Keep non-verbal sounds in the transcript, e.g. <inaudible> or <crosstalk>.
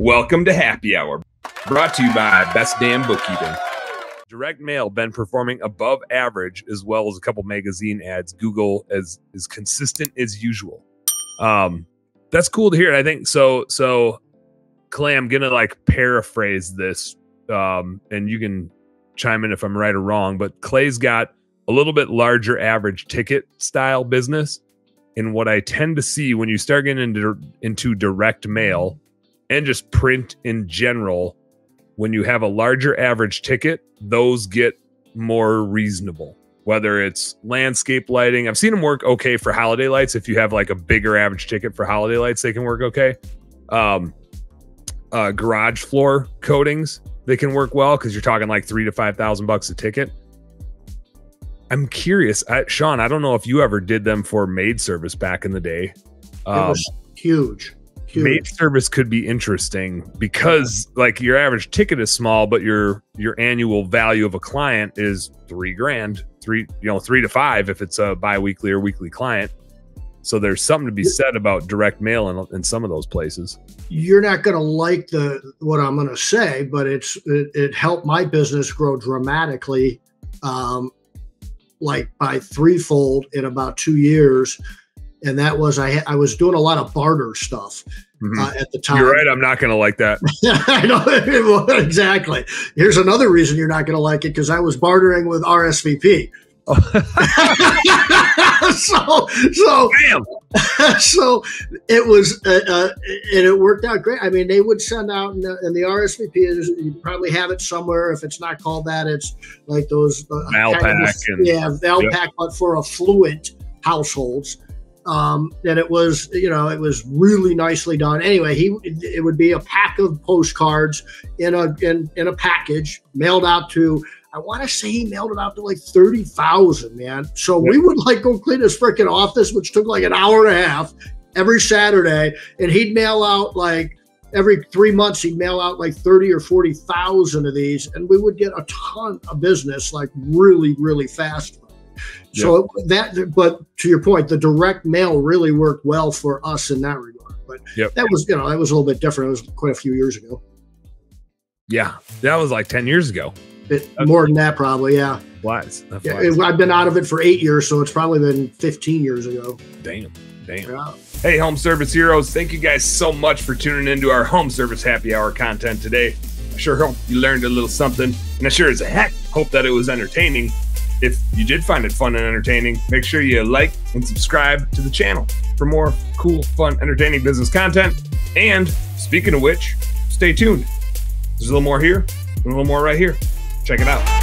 Welcome to Happy Hour, brought to you by Best Damn Bookkeeping. Direct mail been performing above average as well as a couple magazine ads. Google ads is consistent as usual. Um, that's cool to hear. I think so. So, Clay, I'm gonna like paraphrase this, um, and you can chime in if I'm right or wrong. But Clay's got a little bit larger average ticket style business, and what I tend to see when you start getting into into direct mail and just print in general, when you have a larger average ticket, those get more reasonable whether it's landscape lighting. I've seen them work okay for holiday lights. If you have like a bigger average ticket for holiday lights, they can work okay. Um, uh, garage floor coatings, they can work well because you're talking like three to five thousand bucks a ticket. I'm curious, I, Sean. I don't know if you ever did them for maid service back in the day. Um, it was huge. Huge. Maid service could be interesting because like your average ticket is small, but your your annual value of a client is three grand, three you know three to five if it's a biweekly or weekly client. So there's something to be said about direct mail in, in some of those places. You're not going to like the what I'm going to say, but it's it, it, helped my business grow dramatically, um, like by threefold in about two years and that was I I was doing a lot of barter stuff mm-hmm. uh, at the time. You're right. I'm not going to like that. <laughs> I know <laughs> exactly. Here's another reason you're not going to like it because I was bartering with RSVP. <laughs> so so so it was uh, uh, and it worked out great. I mean, they would send out and the, and the RSVP is you probably have it somewhere. If it's not called that, it's like those uh, kind of, and, yeah Valpak, yep. but for affluent households um, and it was you know it was really nicely done. Anyway he it would be a pack of postcards in a in, in a package mailed out to i want to say he mailed it out to like 30,000 man. So we would like go clean his freaking office which took like an hour and a half every saturday. And he'd mail out like every three months he'd mail out like 30 or 40,000 of these. And we would get a ton of business like really really fast so yep. that, but to your point, the direct mail really worked well for us in that regard. But yep. that was, you know, that was a little bit different. It was quite a few years ago. Yeah, that was like ten years ago. It, more than that, probably. Yeah. Flies. Yeah, it, I've been out of it for eight years, so it's probably been fifteen years ago. Damn. Damn. Yeah. Hey, home service heroes! Thank you guys so much for tuning into our home service happy hour content today. I sure hope you learned a little something, and I sure as heck hope that it was entertaining. If you did find it fun and entertaining, make sure you like and subscribe to the channel for more cool, fun, entertaining business content. And speaking of which, stay tuned. There's a little more here, a little more right here. Check it out.